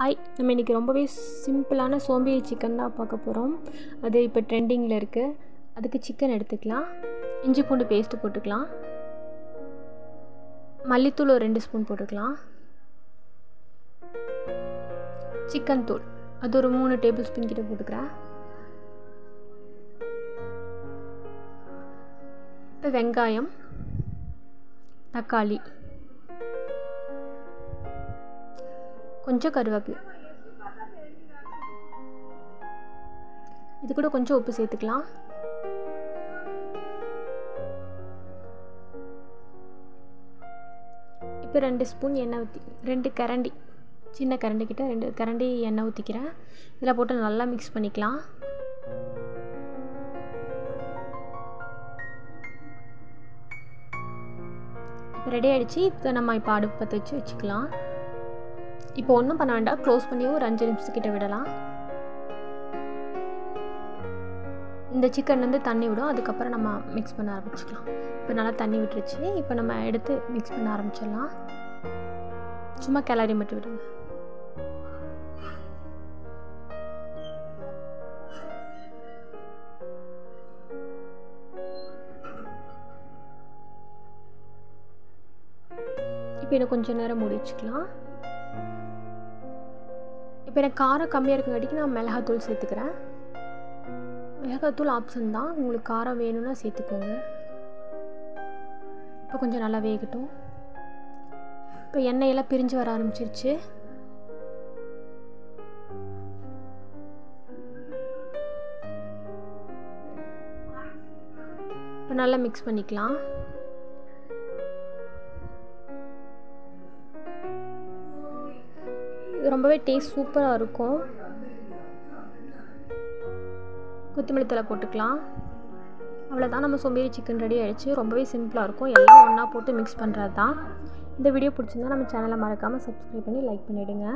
Hi நம்ம இன்றைக்கி ரொம்பவே சிம்பிளான சோம்பேறி சிக்கன் தான் பார்க்க போகிறோம் அது இப்போ ட்ரெண்டிங்கில் இருக்குது அதுக்கு சிக்கன் எடுத்துக்கலாம். இஞ்சி பூண்டு பேஸ்ட்டு போட்டுக்கலாம். மல்லித்தூள் ஒரு ரெண்டு ஸ்பூன் போட்டுக்கலாம். சிக்கன் தூள். அது ஒரு மூணு டேபிள் ஸ்பூன் கிட்ட போட்டுக்கிறேன். இப்போ வெங்காயம் தக்காளி. கொஞ்சம் கருவேப்பிலை. இது கூட கொஞ்சம் உப்பு சேர்த்துக்கலாம். இப்போ ரெண்டு ஸ்பூன் எண்ணெய் ஊற்றி ரெண்டு கரண்டி சின்ன கரண்டி கிட்ட ரெண்டு கரண்டி எண்ணெய் ஊற்றிக்கிறேன் இதில் போட்டு நல்லா மிக்ஸ் பண்ணிக்கலாம். இப்போ ரெடி ஆகிடுச்சு இப்போ நம்ம இப்போ அடுப்பு பற்ற வச்சு வச்சுக்கலாம். இப்போ ஒன்றும் பண்ண வேண்டாம். க்ளோஸ் பண்ணி ஒரு அஞ்சு நிமிஷத்துக்கிட்ட விடலாம். இந்த சிக்கன் வந்து தண்ணி விடும். அதுக்கப்புறம் நம்ம மிக்ஸ் பண்ண ஆரம்பிச்சிக்கலாம். இப்போ நல்லா தண்ணி விட்டுருச்சு. இப்போ நம்ம எடுத்து மிக்ஸ் பண்ண ஆரம்பிச்சிடலாம். சும்மா கிளறி மட்டும் விடுங்க. இப்போ இன்னும் கொஞ்சம் நேரம் மூடி வச்சுக்கலாம். இப்போ எனக்கு காரம் கம்மியாக இருக்கங்காட்டிக்கு நான் மிளகாத்தூள் சேர்த்துக்கிறேன். மிளகாத்தூள் ஆப்ஷன் தான். உங்களுக்கு காரம் வேணும்னா சேர்த்துக்கோங்க. இப்போ கொஞ்சம் நல்லா வேகட்டும். இப்போ எண்ணெயெல்லாம் பிரிஞ்சு வர ஆரம்பிச்சிருச்சு. இப்போ நல்லா மிக்ஸ் பண்ணிக்கலாம். ரொம்பவே டேஸ்ட் சூப்பராக இருக்கும். கொத்தமல்லி தலை போட்டுக்கலாம். அவ்வளோதான் நம்ம சோம்பேறி சிக்கன் ரெடி ஆகிடுச்சு ரொம்பவே சிம்பிளாக இருக்கும். எல்லாம் ஒன்றா போட்டு மிக்ஸ் பண்ணுறது தான் இந்த வீடியோ பிடிச்சிருந்தா நம்ம சேனலை மறக்காமல் சப்ஸ்கிரைப் பண்ணி லைக் பண்ணிவிடுங்க